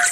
you